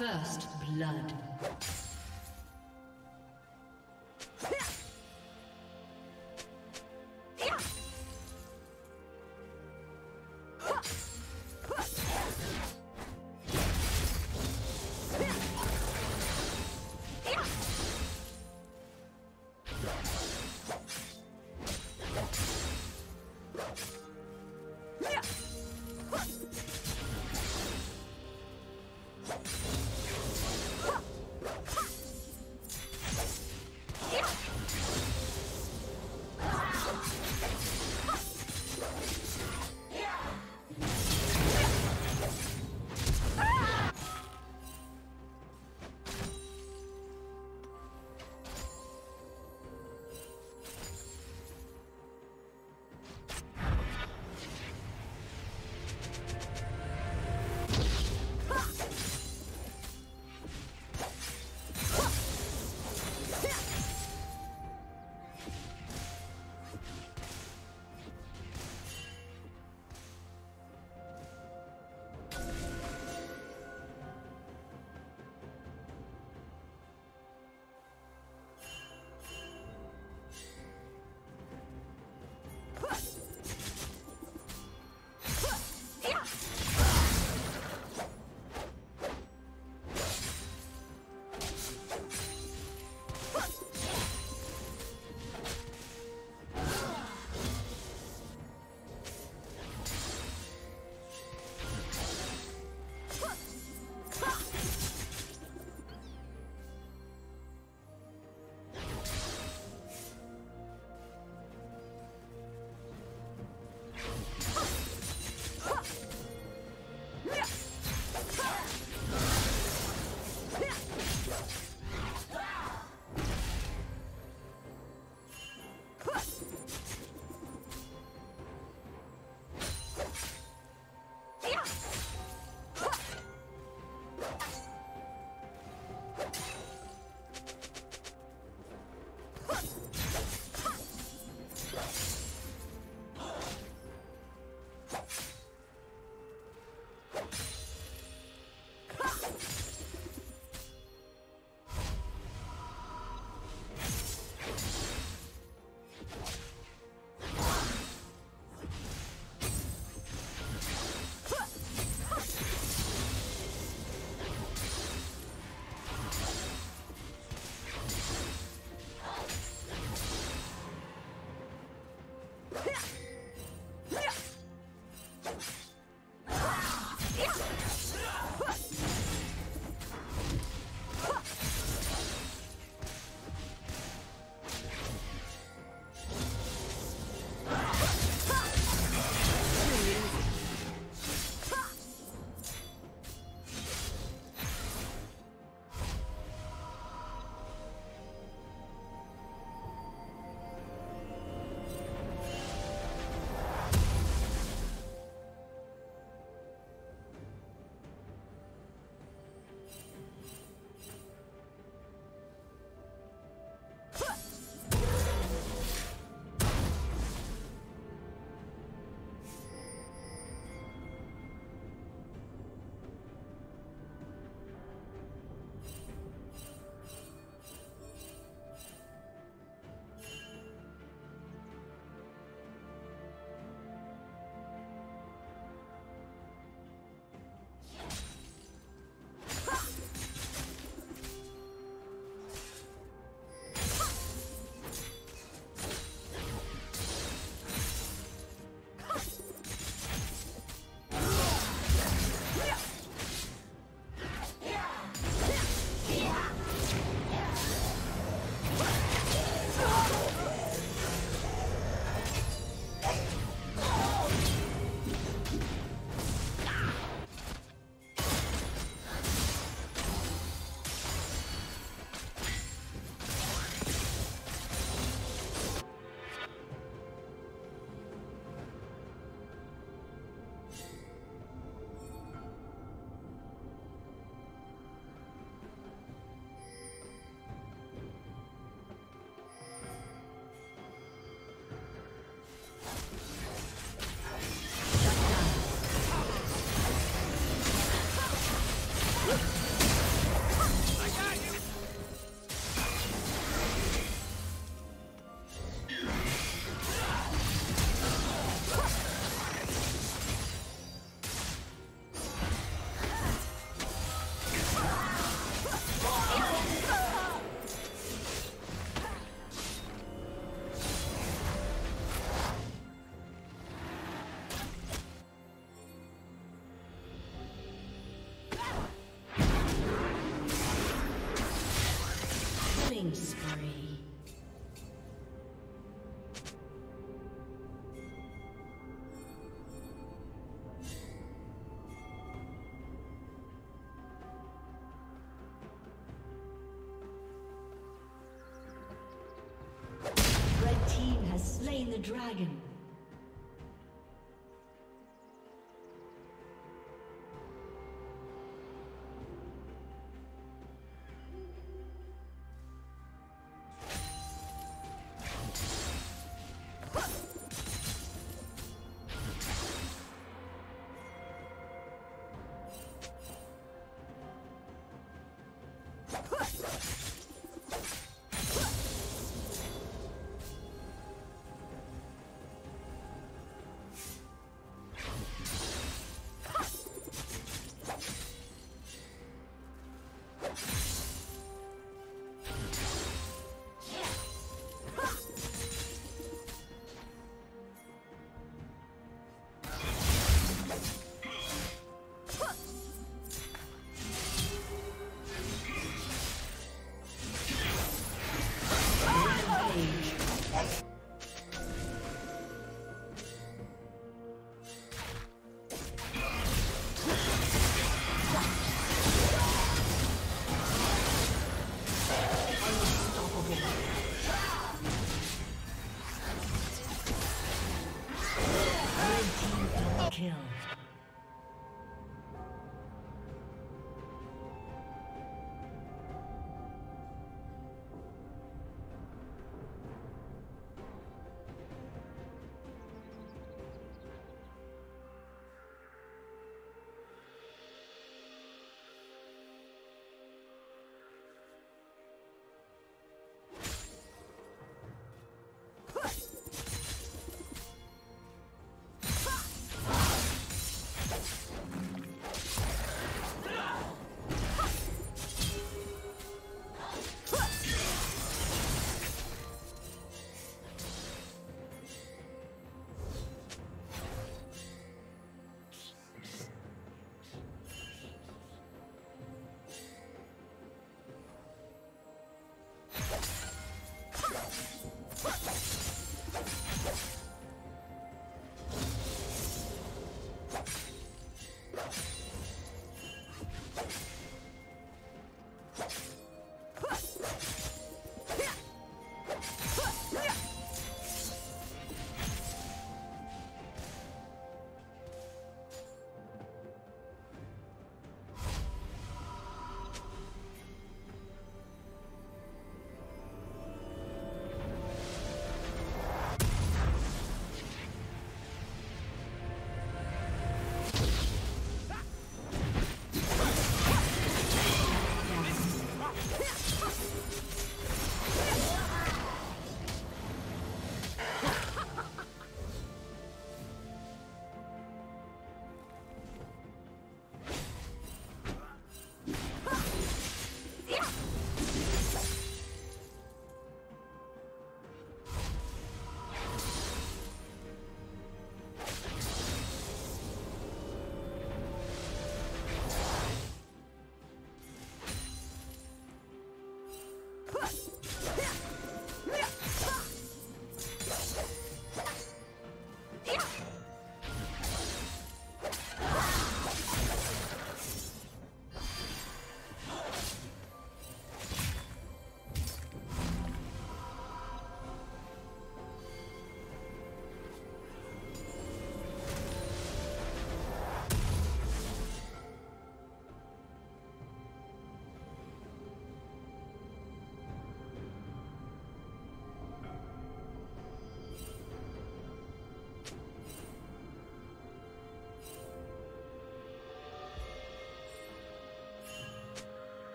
First blood. Dragon.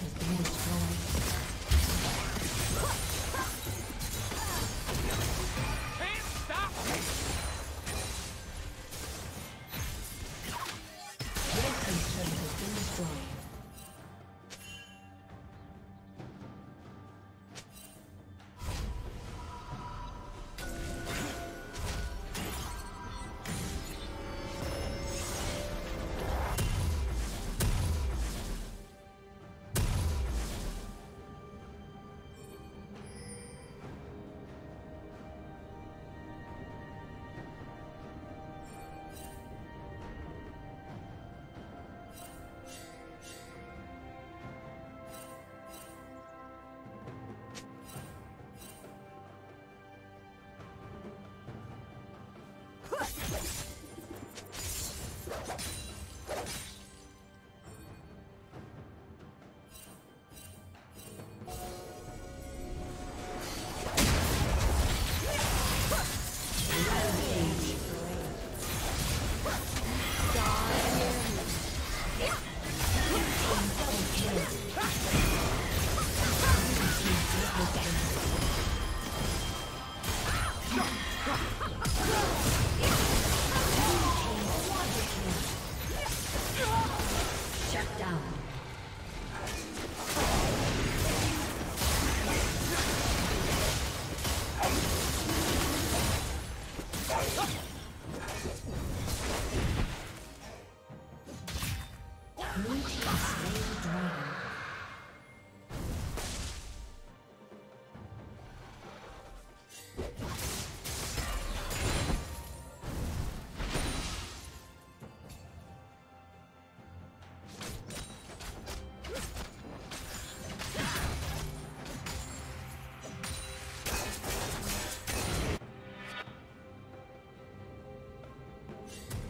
Has been Let's go. Down.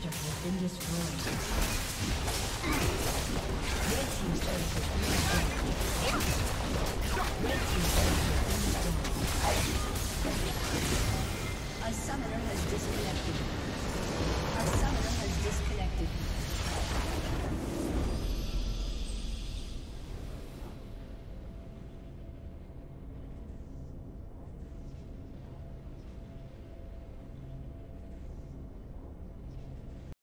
Inhibitor has been destroyed.